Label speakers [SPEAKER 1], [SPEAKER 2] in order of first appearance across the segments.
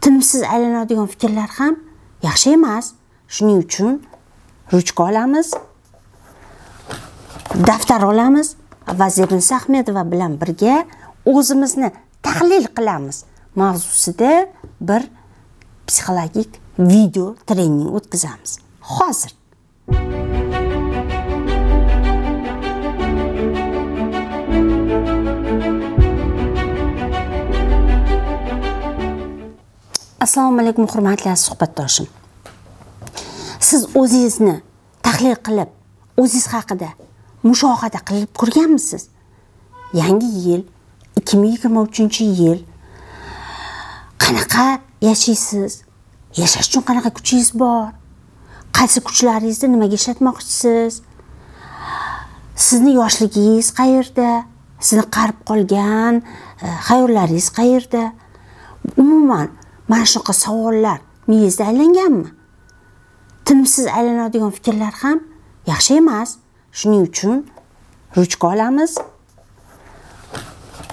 [SPEAKER 1] tinimsiz aylanadigan fikrlar ham yaxshi emas. Shuning uchun ruchka olamiz daftar olamiz va zebinsa ahmedova bilan birga o'zimizni tahlil qilamiz. Mavzusida bir psixologik video trening o'tkazamiz. Hozir. Assalomu alaykum hurmatli suhbatdoshim. Siz o'zingizni tahlil qilib o'zingiz haqida mushohada qilib ko'rganmisiz? Yangi yil ikki ming yigirma uchinchi yil. Qanaqa yashaysiz? Yashash uchun qanaqa kuchingiz bor? Qaysi kuchlaringizni nimaga ishlatmoqchisiz? Sizni yoshligingiz qayerda? Sizni qarib qolgan e, xayollaringiz qayerda? Umuman mana shunaqa savollar. Miyangizda aylanganmi? Tinimsiz aylanadigan fikrlar ham yaxshi emas. Shuning uchun ruchka olamiz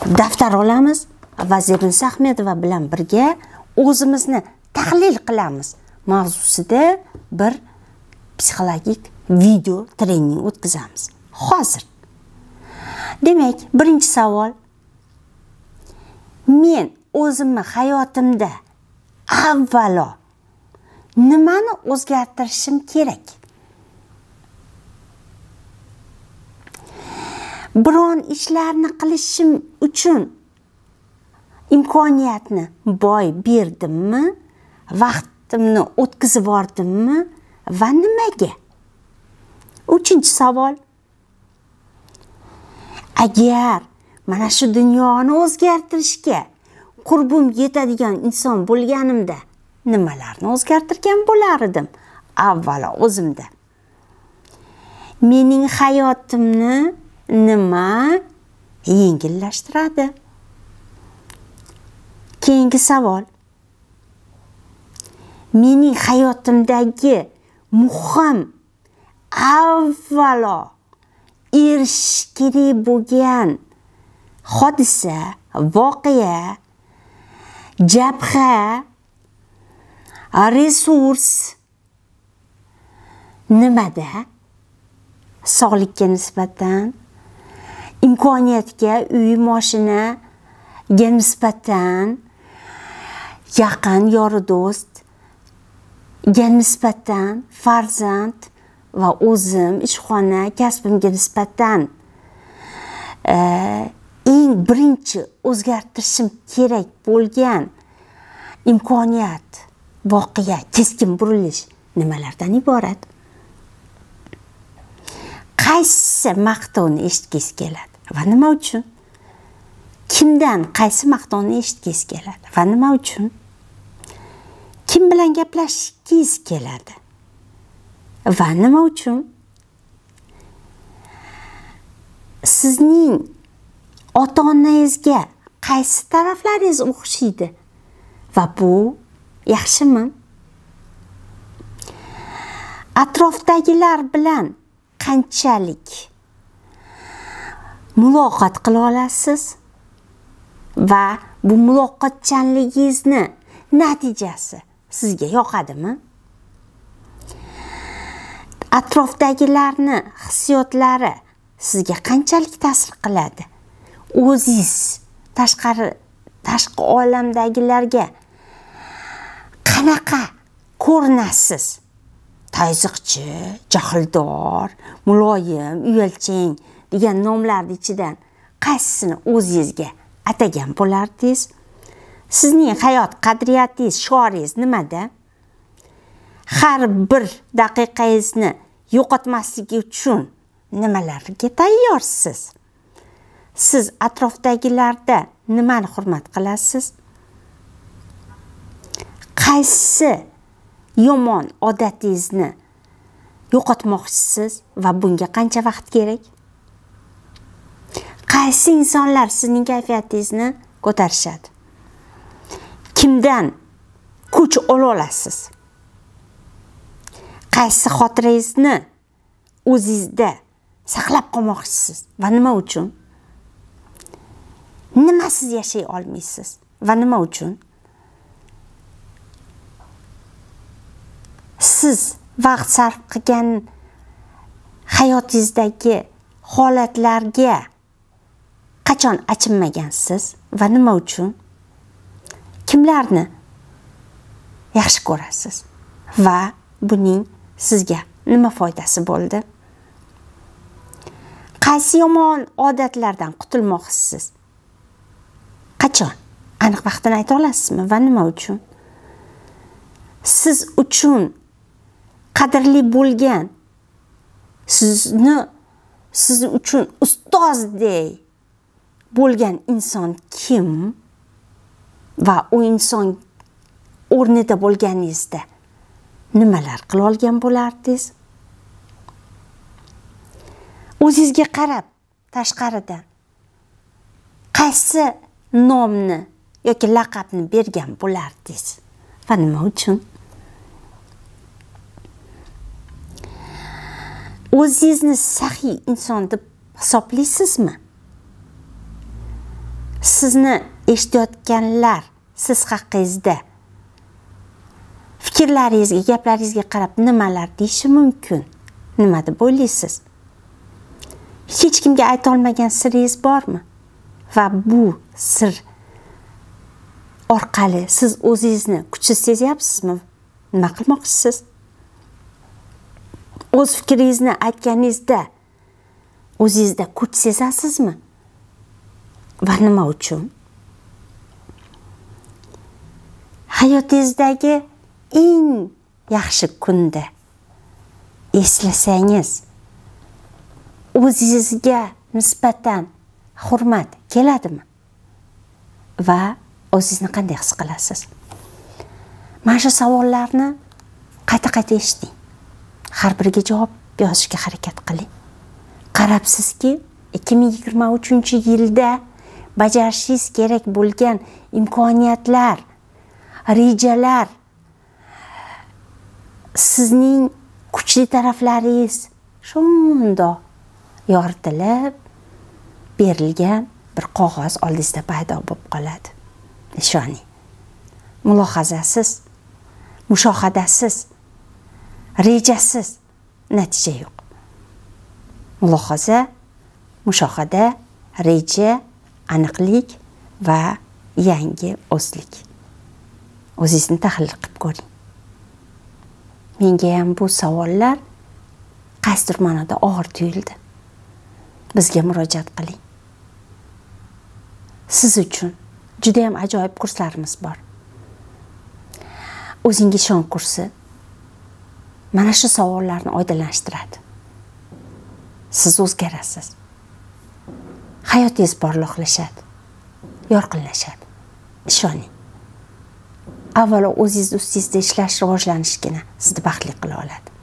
[SPEAKER 1] daftar olamiz va zebinsa ahmedova bilan birga o'zimizni tahlil qilamiz. Mavzusida bir psixologik video trening o'tkazamiz. Hozir. Demak birinchi savol. Men o'zimni hayotimda avvalo nimani o'zgartirishim kerak? Biron ishlarni qilishim uchun imkoniyatni boy berdimmi? Vaqtimni o'tkazib yubordimmi? Va nimaga? Uchinchi savol. Agar mana shu dunyoni o'zgartirishga qurbim yetadigan inson bo'lganimda nimalarni o'zgartirgan bo'lar edim avvalo o'zimda. Mening hayotimni nima yengillashtiradi? Keyingi savol. Mening hayotimdagi muhim avvalo erishish kerak bo'lgan hodisa voqea jabha resurs nimada? Sog'likka nisbatan. Imkoniyatga uy moshinaga nisbatan. Yaqin yori do'stga nisbatan. Farzand va o'zim ishxona kasbimga nisbatan. Eng birinchi o'zgartirishim kerak bo'lgan imkoniyat voqea keskin burilish nimalardan iborat? Qaysi maqtovni eshitgisi keladi va nima uchun? Kimdan qaysi maqtovni eshitgisi keladi va nima uchun? Kim bilan gaplashgingiz keladi va nima uchun? Sizning ota onangizga qaysi taraflaringiz o'xshaydi? Va bu yaxshimi? Atrofdagilar bilan qanchalik muloqot qila olasiz? Va bu muloqotchanligingizni natijasi sizga yoqadimi? Atrofdagilarni hissiyotlari sizga qanchalik ta'sir qiladi? O'zingiz tashqari tashqi olamdagilarga qanaqa ko'rinasiz? Tayziqchi jahldor muloyim uyalchang degan nomlarni ichidan qaysisini o'zingizga atagan bo'lardingiz? Sizning hayot qadriyatingiz shoringiz nimada? Har bir daqiqangizni yo'qotmaslik uchun nimalarga tayyorsiz? Siz atrofdagilarda nimani hurmat qilasiz? Qaysi yomon odatingizni yo'qotmoqchisiz va bunga qancha vaqt kerak? Qaysi insonlar sizning kayfiyatingizni ko'tarishadi? Kimdan kuch ola olasiz? Qaysi xotirangizni o'zingizda saqlab qolmoqchisiz va nima uchun? Nimasiz yashay olmaysiz? Va nima uchun? Siz vaqt sarf qilgan hayotingizdagi holatlarga qachon achinmagansiz va nima uchun? Kimlarni yaxshi ko'rasiz? Va buning sizga nima foydasi bo'ldi? Qaysi yomon odatlardan qutulmoqchisiz? Qachon? Aniq vaqtini ayta olasizmi? Va nima uchun? Siz uchun qadrli bo'lgan sizni siz uchun ustozdek bo'lgan inson kim? Va u inson o'rnida bo'lganingizda nimalar qila olgan bo'lardingiz? O'zingizga qarab tashqaridan qaysi nomni yoki laqabni bergan bo'lardingiz. Va nima uchun? O'zingizni saxiy inson deb hisoblaysizmi? Sizni eshitayotganlar siz haqingizda fikrlaringizga gaplaringizga qarab nimalar deyishi mumkin? Nima deb o'ylaysiz? Hech kimga aytolmagan siringiz bormi? Va bu sir orqali siz o'zingizni kuchsiz sezyapsizmi? Nima qilmoqchisiz? O'z fikringizni aytganingizda o'zingizda kuch sezasizmi va nima uchun? Hayotingizdagi eng yaxshi kunda eslasangiz o'zingizga nisbatan hurmat keladimi? Va o'zingizni qanday his qilasiz? Mana shu savollarni qayta qayta eshiting har biriga javob yozishga harakat qiling. Qarabsizki ikki ming yigirma uchinchi yilda bajarishingiz kerak bo'lgan imkoniyatlar rejalar sizning kuchli taraflaringiz shundoq yoritilib berilgan bir qog'oz oldingizda paydo bo'lib qoladi. Ishoning mulohazasiz mushohadasiz rejasiz natija yo'q. Mulohaza mushohada reja aniqlik va yangi o'zlik. O'zingizni tahlil qilib ko'ring. Menga ham bu savollar qaysidir ma'noda og'ir tuyuldi? Bizga murojaat qiling. Siz uchun juda yam ajoyib kurslarimiz bor. O'zingga ishon kursi mana shu savollarni oydinlashtiradi. Siz o'zgarasiz. Hayotingiz porloqlashadi yorqinlashadi. Ishoning. Avvalo o'zingizni ustingizda ishlash rivojlanishgina sizni baxtli qila oladi.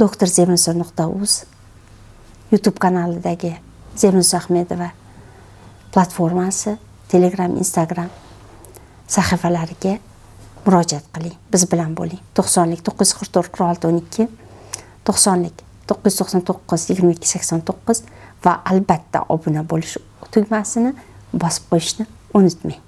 [SPEAKER 1] Doktor zemniso nuqta uz youtube kanalidagi zemniso ahmedova platformasi telegram instagram sahifalariga murojaat qiling. Biz bilan bo'ling. To'qsonlik to'qqiz yuz qirq to'rt qirq olti o'n ikki to'qsonlik to'qqiz yuz to'qson to'qqiz yigirma ikki sakson to'qqiz va albatta obuna bo'lish tugmasini bosib qo'yishni unutmang.